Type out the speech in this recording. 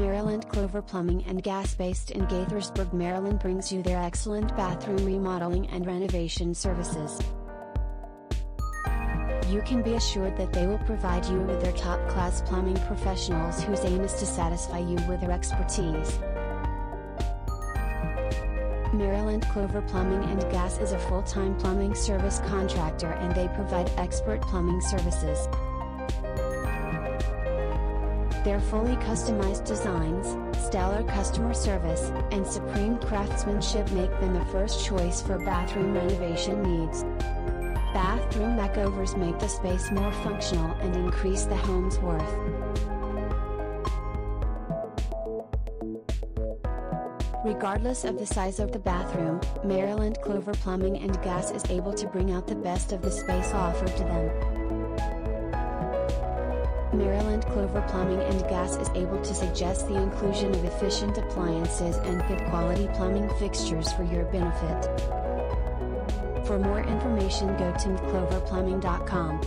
Maryland Clover Plumbing and Gas based in Gaithersburg, Maryland brings you their excellent bathroom remodeling and renovation services. You can be assured that they will provide you with their top class plumbing professionals whose aim is to satisfy you with their expertise. Maryland Clover Plumbing and Gas is a full time plumbing service contractor and they provide expert plumbing services. Their fully customized designs, stellar customer service, and supreme craftsmanship make them the first choice for bathroom renovation needs. Bathroom makeovers make the space more functional and increase the home's worth. Regardless of the size of the bathroom, Maryland Clover Plumbing and Gas is able to bring out the best of the space offered to them. Maryland Clover Plumbing and Gas is able to suggest the inclusion of efficient appliances and good quality plumbing fixtures for your benefit. For more information go to cloverplumbing.com.